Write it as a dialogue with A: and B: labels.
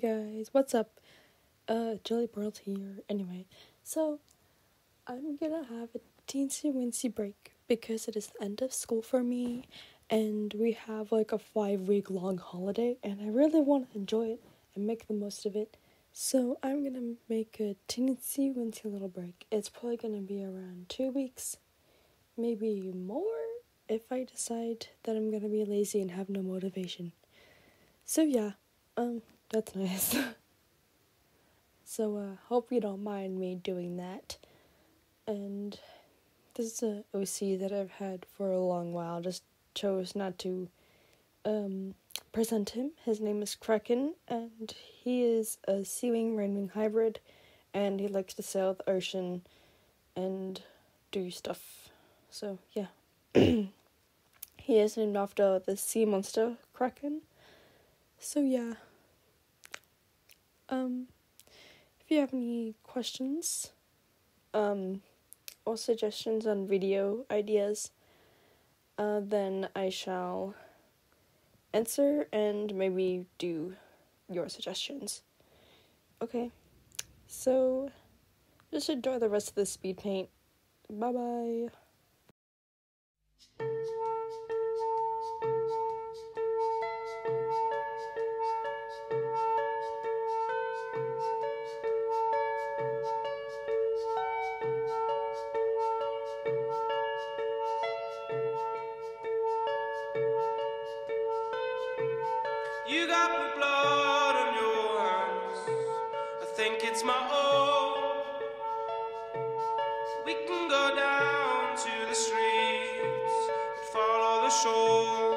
A: Hi guys, what's up? Uh, JellyPearls here. Anyway, so I'm gonna have a teensy weensy break because it is the end of school for me, and we have like a five week long holiday, and I really want to enjoy it and make the most of it. So I'm gonna make a teensy weensy little break. It's probably gonna be around two weeks, maybe more, if I decide that I'm gonna be lazy and have no motivation. So yeah, um, that's nice. so uh hope you don't mind me doing that. And this is a OC that I've had for a long while. Just chose not to um present him. His name is Kraken and he is a sea wing rainwing hybrid and he likes to sail the ocean and do stuff. So yeah. he is named after the sea monster Kraken. So yeah. Um, if you have any questions, um, or suggestions on video ideas, uh, then I shall answer and maybe do your suggestions. Okay, so just enjoy the rest of the speed paint. Bye bye.
B: You got blue blood on your hands. I think it's my own. We can go down to the streets and follow the shore.